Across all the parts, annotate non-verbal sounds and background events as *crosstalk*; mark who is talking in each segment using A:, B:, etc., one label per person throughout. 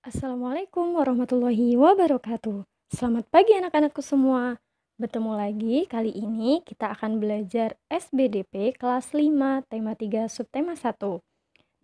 A: Assalamualaikum warahmatullahi wabarakatuh. Selamat pagi anak-anakku semua. Bertemu lagi, kali ini kita akan belajar SBDP kelas 5, tema 3, subtema 1.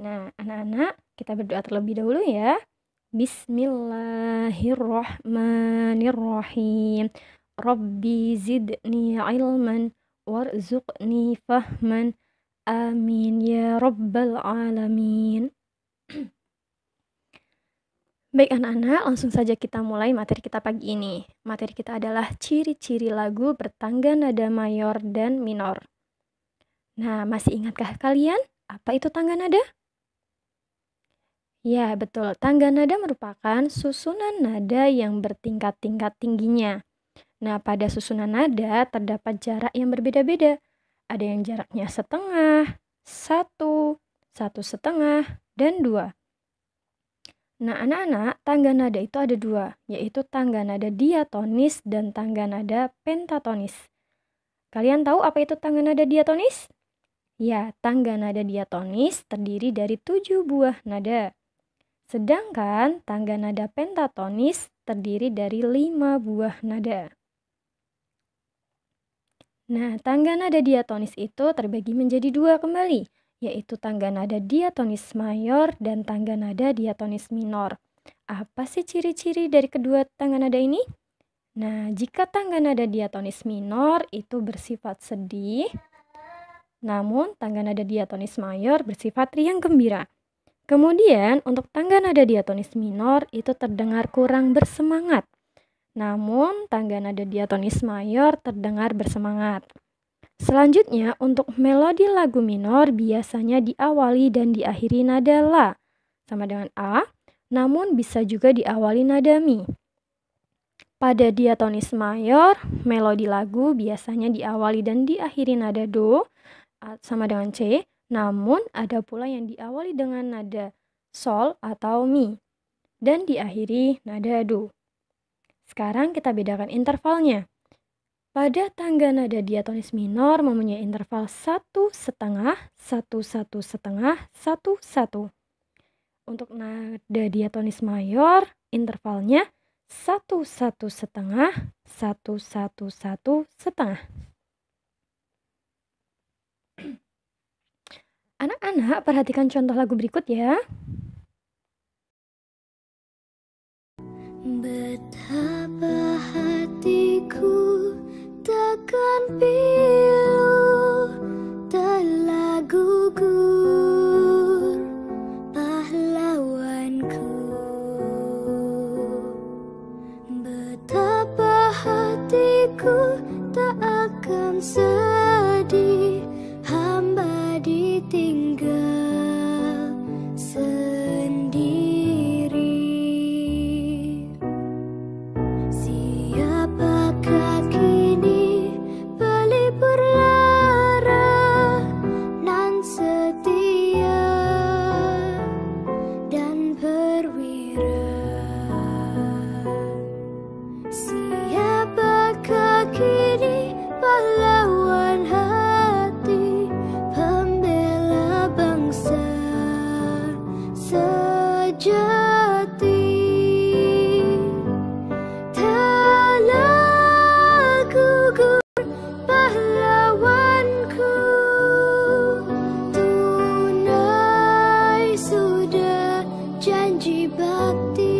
A: Nah, anak-anak, kita berdoa terlebih dahulu ya. Bismillahirrahmanirrahim. Rabbi zidni ilman warzuqni fahman. Amin ya rabbal alamin. Baik anak-anak, langsung saja kita mulai materi kita pagi ini. Materi kita adalah ciri-ciri lagu bertangga nada mayor dan minor. Nah, masih ingatkah kalian apa itu tangga nada? Ya, betul. Tangga nada merupakan susunan nada yang bertingkat-tingkat tingginya. Nah, pada susunan nada terdapat jarak yang berbeda-beda. Ada yang jaraknya setengah, satu, satu setengah, dan dua. Nah, anak-anak, tangga nada itu ada dua, yaitu tangga nada diatonis dan tangga nada pentatonis. Kalian tahu apa itu tangga nada diatonis? Ya, tangga nada diatonis terdiri dari tujuh buah nada. Sedangkan tangga nada pentatonis terdiri dari lima buah nada. Nah, tangga nada diatonis itu terbagi menjadi dua kembali, yaitu tangga nada diatonis mayor dan tangga nada diatonis minor. Apa sih ciri-ciri dari kedua tangga nada ini? Nah, jika tangga nada diatonis minor itu bersifat sedih, namun tangga nada diatonis mayor bersifat riang gembira. Kemudian, untuk tangga nada diatonis minor itu terdengar kurang bersemangat. Namun, tangga nada diatonis mayor terdengar bersemangat. Selanjutnya, untuk melodi lagu minor biasanya diawali dan diakhiri nada La sama dengan A, namun bisa juga diawali nada Mi. Pada diatonis mayor, melodi lagu biasanya diawali dan diakhiri nada Do sama dengan C, namun ada pula yang diawali dengan nada Sol atau Mi dan diakhiri nada Do. Sekarang kita bedakan intervalnya. Pada tangga nada diatonis minor mempunyai interval satu setengah, satu satu setengah, satu satu. Untuk nada diatonis mayor, intervalnya satu satu setengah, satu satu satu setengah. *clears throat* Anak-anak, perhatikan contoh lagu berikut ya.
B: Betapa hatiku tak akan sedih are we? bakti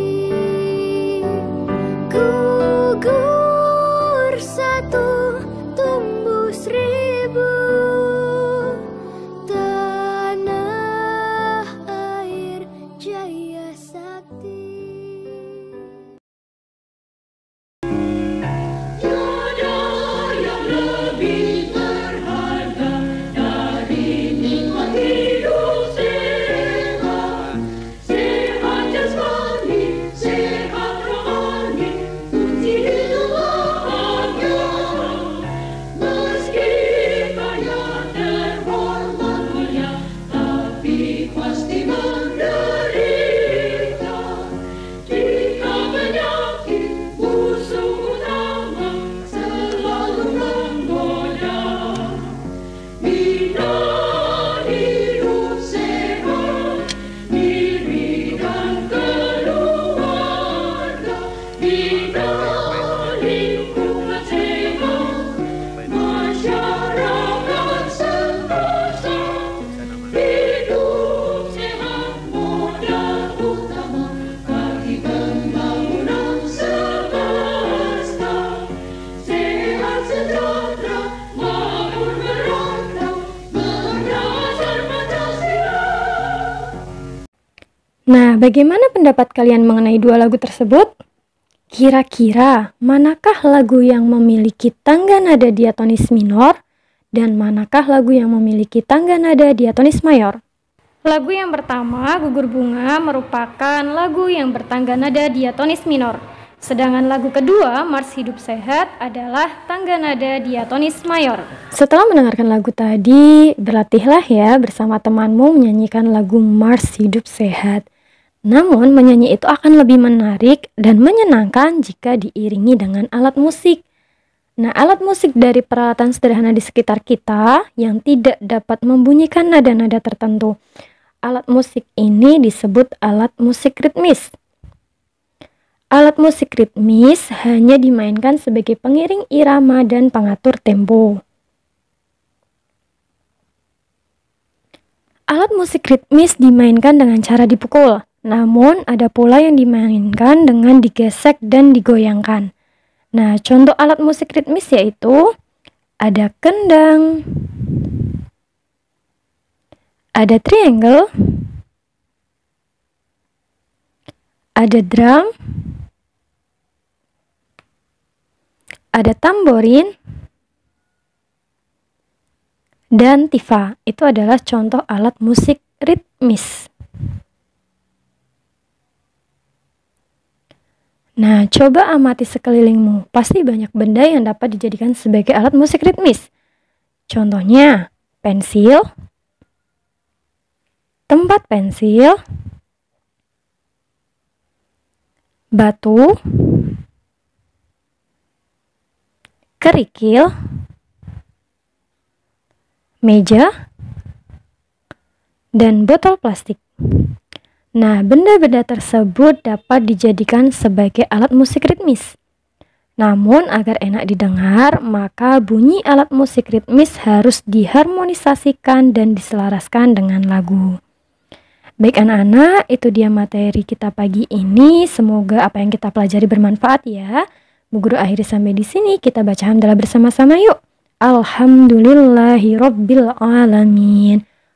C: ku.
A: Nah, bagaimana pendapat kalian mengenai dua lagu tersebut? Kira-kira manakah lagu yang memiliki tangga nada diatonis minor dan manakah lagu yang memiliki tangga nada diatonis mayor? Lagu yang pertama, Gugur Bunga, merupakan lagu yang bertangga nada diatonis minor. Sedangkan lagu kedua, Mars Hidup Sehat, adalah tangga nada diatonis mayor. Setelah mendengarkan lagu tadi, berlatihlah ya bersama temanmu menyanyikan lagu Mars Hidup Sehat. Namun, menyanyi itu akan lebih menarik dan menyenangkan jika diiringi dengan alat musik. Nah, alat musik dari peralatan sederhana di sekitar kita yang tidak dapat membunyikan nada-nada tertentu. Alat musik ini disebut alat musik ritmis. Alat musik ritmis hanya dimainkan sebagai pengiring irama dan pengatur tempo. Alat musik ritmis dimainkan dengan cara dipukul. Namun, ada pula yang dimainkan dengan digesek dan digoyangkan. Nah, contoh alat musik ritmis yaitu ada kendang, ada triangle, ada drum, ada tamborin, dan tifa. Itu adalah contoh alat musik ritmis. Nah, coba amati sekelilingmu. Pasti banyak benda yang dapat dijadikan sebagai alat musik ritmis. Contohnya, pensil, tempat pensil, batu, kerikil, meja, dan botol plastik. Nah, benda-benda tersebut dapat dijadikan sebagai alat musik ritmis. Namun, agar enak didengar, maka bunyi alat musik ritmis harus diharmonisasikan dan diselaraskan dengan lagu. Baik anak-anak, itu dia materi kita pagi ini. Semoga apa yang kita pelajari bermanfaat ya. Bu Guru akhiri sampai di sini. Kita baca hamdalah bersama-sama yuk. Alhamdulillahi Alamin.